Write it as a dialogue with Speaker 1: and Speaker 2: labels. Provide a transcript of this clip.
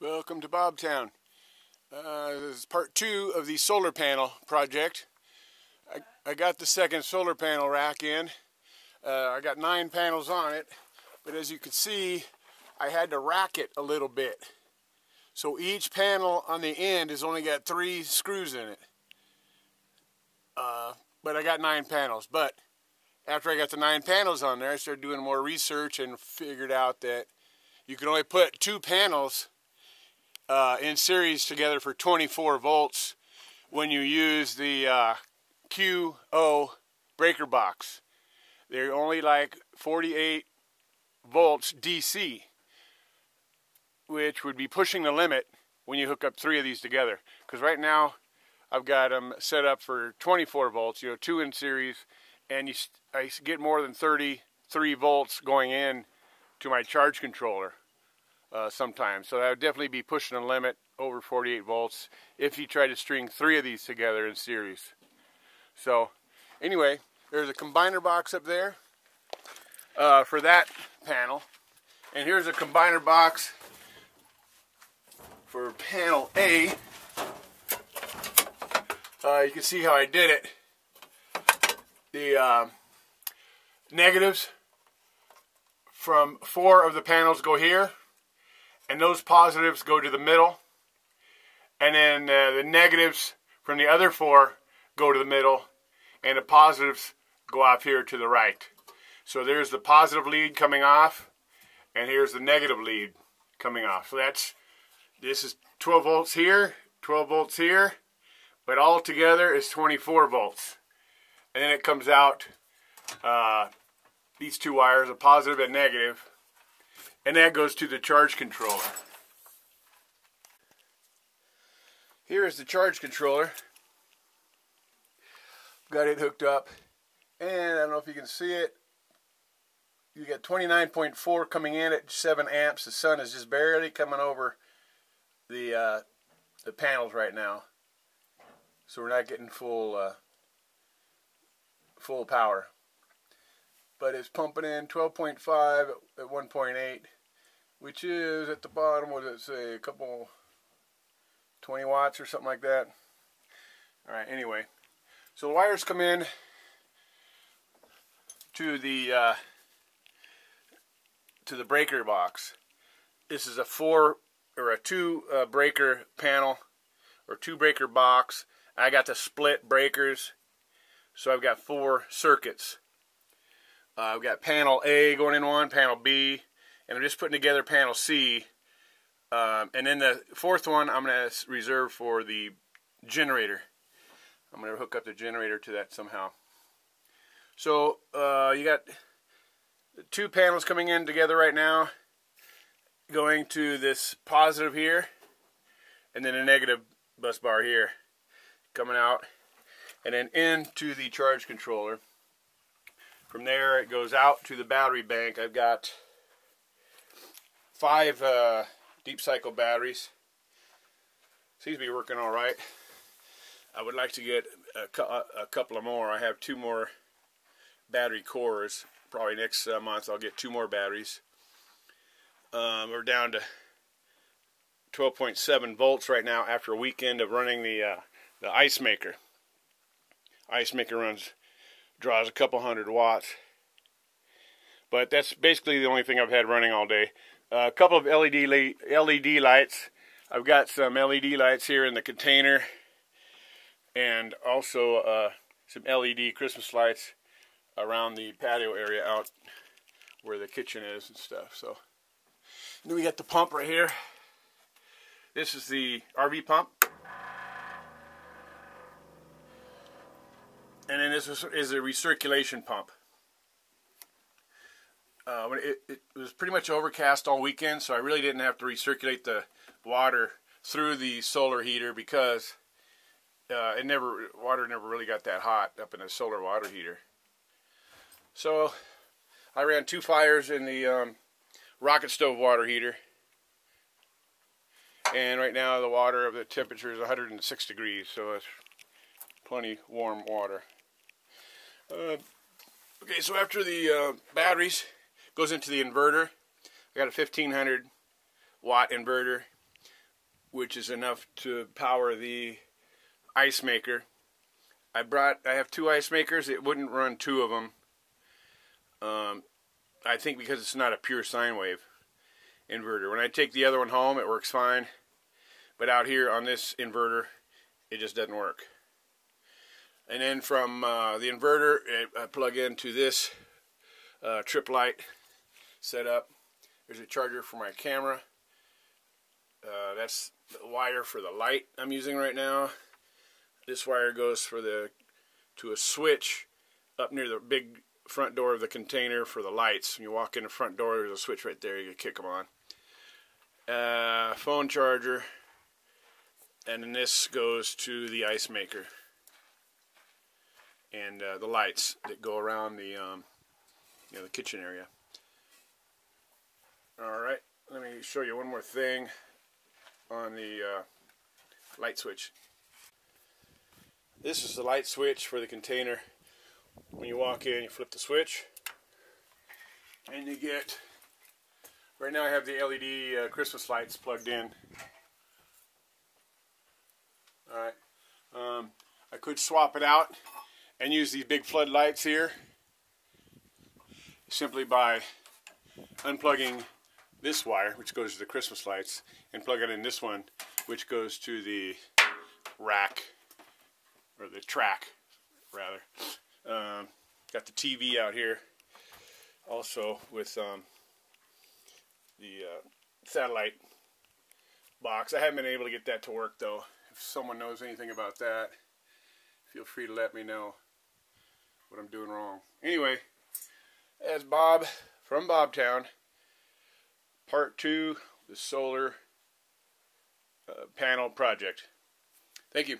Speaker 1: Welcome to Bobtown. Uh, this is part two of the solar panel project. I, I got the second solar panel rack in. Uh, I got nine panels on it, but as you can see, I had to rack it a little bit. So each panel on the end has only got three screws in it. Uh, but I got nine panels. But after I got the nine panels on there, I started doing more research and figured out that you can only put two panels uh, in series together for 24 volts when you use the uh, QO breaker box. They're only like 48 volts DC, which would be pushing the limit when you hook up three of these together. Because right now I've got them set up for 24 volts, you know, two in series, and you, I get more than 33 volts going in to my charge controller uh, sometimes. So that would definitely be pushing a limit over 48 volts if you try to string three of these together in series. So anyway, there's a combiner box up there uh, for that panel. And here's a combiner box for panel A. Uh, you can see how I did it. The uh, negatives from four of the panels go here and those positives go to the middle, and then uh, the negatives from the other four go to the middle, and the positives go off here to the right. So there's the positive lead coming off, and here's the negative lead coming off. So that's, this is 12 volts here, 12 volts here, but all together is 24 volts. And then it comes out, uh, these two wires, a positive and negative, and that goes to the charge controller. Here is the charge controller. Got it hooked up. And I don't know if you can see it. You got 29.4 coming in at 7 amps. The sun is just barely coming over the uh, the panels right now. So we're not getting full uh, full power. But it's pumping in 12.5 at 1.8 which is at the bottom, what does it say, a couple 20 watts or something like that. Alright, anyway. So the wires come in to the uh, to the breaker box. This is a four or a two uh, breaker panel or two breaker box. I got the split breakers, so I've got four circuits. Uh, I've got panel A going in one, panel B, and I'm just putting together panel C. Um, and then the fourth one I'm going to reserve for the generator. I'm going to hook up the generator to that somehow. So uh, you got two panels coming in together right now, going to this positive here, and then a negative bus bar here, coming out, and then into the charge controller. From there it goes out to the battery bank. I've got five uh, deep cycle batteries. Seems to be working all right. I would like to get a, a couple of more. I have two more battery cores. Probably next uh, month I'll get two more batteries. Um, we're down to 12.7 volts right now after a weekend of running the uh, the ice maker. Ice maker runs draws a couple hundred watts. But that's basically the only thing I've had running all day a couple of LED LED lights. I've got some LED lights here in the container, and also uh, some LED Christmas lights around the patio area out where the kitchen is and stuff. So then we got the pump right here. This is the RV pump. And then this is, is a recirculation pump. Uh, it, it, was pretty much overcast all weekend, so I really didn't have to recirculate the water through the solar heater because uh, it never water never really got that hot up in a solar water heater. So I ran two fires in the um, rocket stove water heater, and right now the water of the temperature is 106 degrees, so it's plenty warm water. Uh, okay, so after the uh, batteries goes into the inverter. I got a 1500 watt inverter. which is enough to power the ice maker. I brought, I have two ice makers. It wouldn't run two of them. Um, I think because it's not a pure sine wave inverter. When I take the other one home, it works fine. But out here on this inverter, it just doesn't work. And then from uh, the inverter, I plug into this uh, Tripp Lite setup. There's a charger for my camera. Uh, that's the wire for the light I'm using right now. This wire goes for the to a switch up near the big front door of the container for the lights. When you walk in the front door, there's a switch right there. You can kick them on. Uh, phone charger, and then this goes to the ice maker and uh, the lights that go around the um, you know the kitchen area. All right, let me show you one more thing on the uh, light switch. This is the light switch for the container. When you walk in, you flip the switch, and you get. Right now, I have the LED uh, Christmas lights plugged in. All right, um, I could swap it out and use these big floodlights here simply by unplugging this wire, which goes to the Christmas lights, and plug it in this one, which goes to the rack, or the track, rather. Um, got the TV out here, also with um, the uh, satellite box. I haven't been able to get that to work, though. If someone knows anything about that, feel free to let me know what I'm doing wrong. Anyway, as Bob from Bobtown, part two, the solar uh, panel project. Thank you.